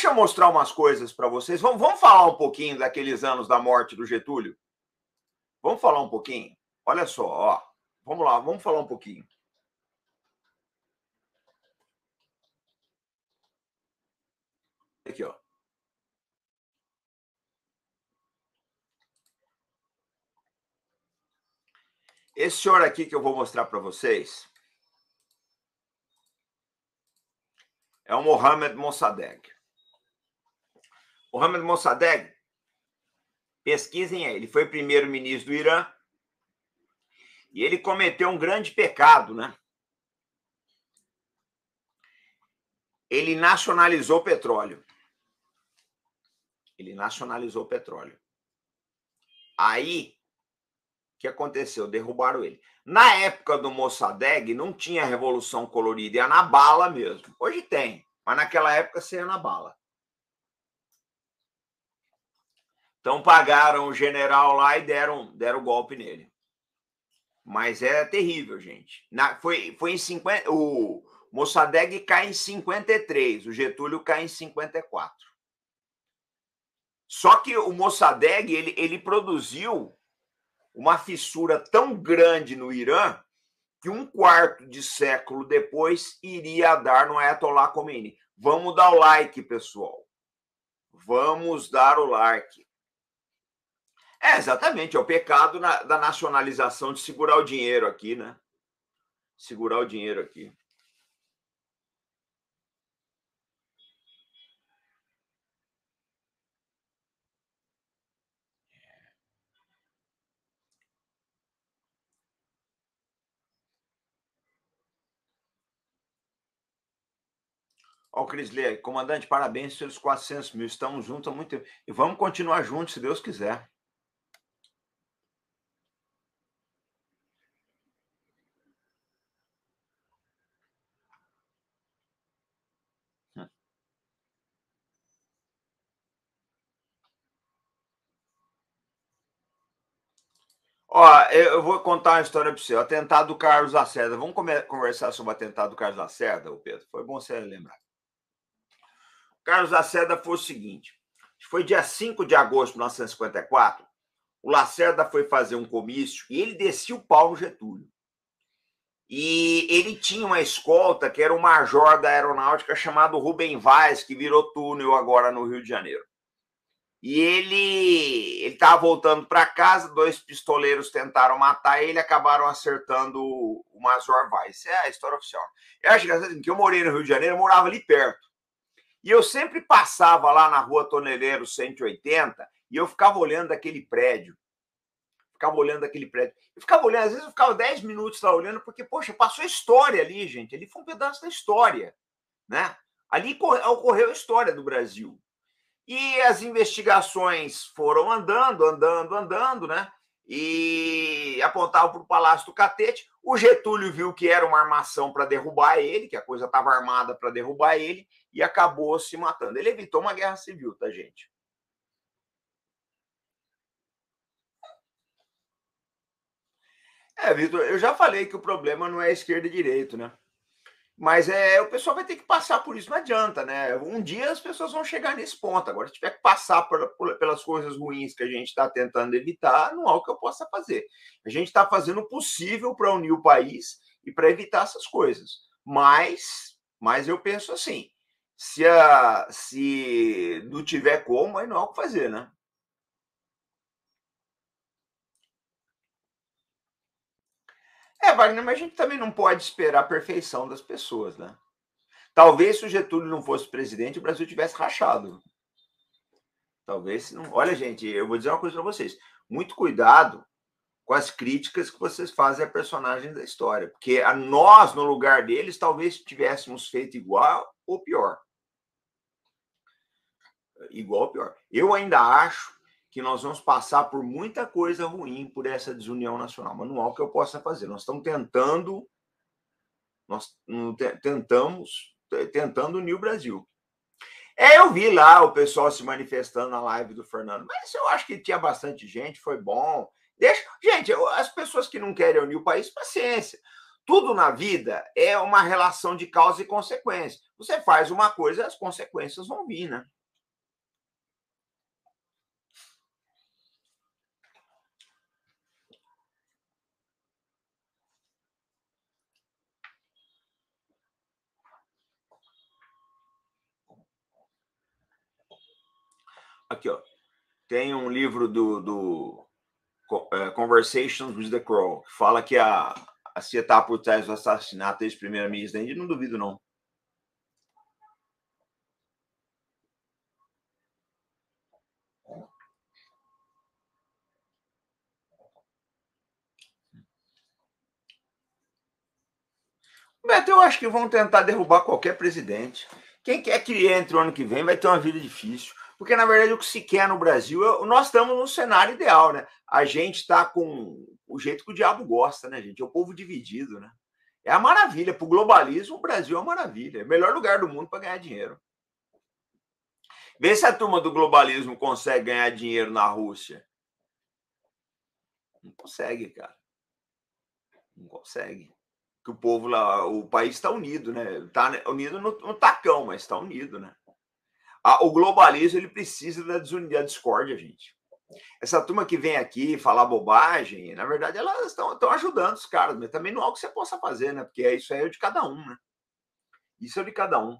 Deixa eu mostrar umas coisas para vocês. Vamos, vamos falar um pouquinho daqueles anos da morte do Getúlio? Vamos falar um pouquinho? Olha só, ó. Vamos lá, vamos falar um pouquinho. Aqui, ó. Esse senhor aqui que eu vou mostrar para vocês é o Mohamed Mossadegh. Mohamed Mossadegh, pesquisem aí, ele foi primeiro-ministro do Irã e ele cometeu um grande pecado, né? Ele nacionalizou petróleo. Ele nacionalizou petróleo. Aí, o que aconteceu? Derrubaram ele. Na época do Mossadegh, não tinha revolução colorida, ia na bala mesmo. Hoje tem, mas naquela época você ia na bala. Então pagaram o general lá e deram, deram golpe nele. Mas é terrível, gente. Na, foi, foi em 50. O Mossadegh cai em 53, o Getúlio cai em 54. Só que o Mossadegh ele, ele produziu uma fissura tão grande no Irã que um quarto de século depois iria dar no Ayatollah Khomeini. Vamos dar o like, pessoal. Vamos dar o like. É, exatamente, é o pecado na, da nacionalização de segurar o dinheiro aqui, né? Segurar o dinheiro aqui. Ó, Cris comandante, parabéns pelos 400 mil. Estamos juntos há muito tempo. E vamos continuar juntos, se Deus quiser. Ó, eu vou contar uma história para você. O atentado do Carlos Lacerda. Vamos conversar sobre o atentado do Carlos Lacerda, Pedro? Foi bom você lembrar. O Carlos Lacerda foi o seguinte: foi dia 5 de agosto de 1954. O Lacerda foi fazer um comício e ele descia o pau no Getúlio. E ele tinha uma escolta que era um major da aeronáutica chamado Rubem Vaz, que virou túnel agora no Rio de Janeiro. E ele ele estava voltando para casa, dois pistoleiros tentaram matar ele, acabaram acertando o Major Weiss. É a história oficial. Eu acho que, que eu morei no Rio de Janeiro, eu morava ali perto. E eu sempre passava lá na rua Toneleiro 180 e eu ficava olhando aquele prédio. Ficava olhando aquele prédio. Eu ficava olhando, às vezes eu ficava 10 minutos lá olhando, porque, poxa, passou história ali, gente. Ali foi um pedaço da história. Né? Ali ocorreu a história do Brasil. E as investigações foram andando, andando, andando, né? E apontavam para o Palácio do Catete. O Getúlio viu que era uma armação para derrubar ele, que a coisa estava armada para derrubar ele, e acabou se matando. Ele evitou uma guerra civil, tá, gente? É, Vitor, eu já falei que o problema não é esquerda e direita, né? Mas é, o pessoal vai ter que passar por isso, não adianta, né? Um dia as pessoas vão chegar nesse ponto. Agora, se tiver que passar por, por, pelas coisas ruins que a gente está tentando evitar, não há o que eu possa fazer. A gente está fazendo o possível para unir o país e para evitar essas coisas. Mas, mas eu penso assim: se, a, se não tiver como, aí não há o que fazer, né? É, Wagner, mas a gente também não pode esperar a perfeição das pessoas, né? Talvez se o Getúlio não fosse presidente, o Brasil tivesse rachado. Talvez não. Olha, gente, eu vou dizer uma coisa para vocês. Muito cuidado com as críticas que vocês fazem a personagem da história, porque a nós, no lugar deles, talvez tivéssemos feito igual ou pior. Igual ou pior. Eu ainda acho que nós vamos passar por muita coisa ruim por essa desunião nacional, mas não há o que eu possa fazer. Nós estamos tentando, nós tentamos, tentando unir o Brasil. É, eu vi lá o pessoal se manifestando na live do Fernando, mas eu acho que tinha bastante gente, foi bom. Deixa, gente, as pessoas que não querem unir o país, paciência. tudo na vida é uma relação de causa e consequência. Você faz uma coisa, as consequências vão vir, né? Aqui, ó. Tem um livro do, do uh, Conversations with the Crow, que fala que a, a CIA está por trás do assassinato desse primeiro-ministro. Não duvido, não. Beto, eu acho que vão tentar derrubar qualquer presidente. Quem quer que entre o ano que vem vai ter uma vida difícil. Porque, na verdade, o que se quer no Brasil, nós estamos no cenário ideal, né? A gente está com o jeito que o diabo gosta, né, gente? É o povo dividido, né? É a maravilha. Para o globalismo, o Brasil é uma maravilha. É o melhor lugar do mundo para ganhar dinheiro. Vê se a turma do globalismo consegue ganhar dinheiro na Rússia. Não consegue, cara. Não consegue. Que o povo lá, o país está unido, né? Está unido no, no tacão, mas está unido, né? O globalismo ele precisa da da discórdia, gente. Essa turma que vem aqui falar bobagem, na verdade, elas estão ajudando os caras, mas também não é o que você possa fazer, né? Porque isso aí é de cada um, né? Isso é de cada um.